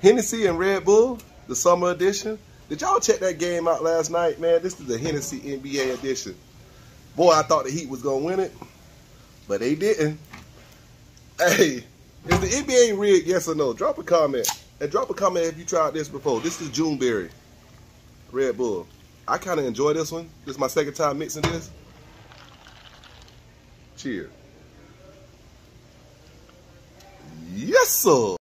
Hennessy and Red Bull, the summer edition. Did y'all check that game out last night, man? This is the Hennessy NBA edition. Boy, I thought the Heat was gonna win it, but they didn't. Hey, is the NBA rigged? Yes or no? Drop a comment. And drop a comment if you tried this before. This is Juneberry. Red Bull. I kind of enjoy this one. This is my second time mixing this. Cheers. Yes, sir.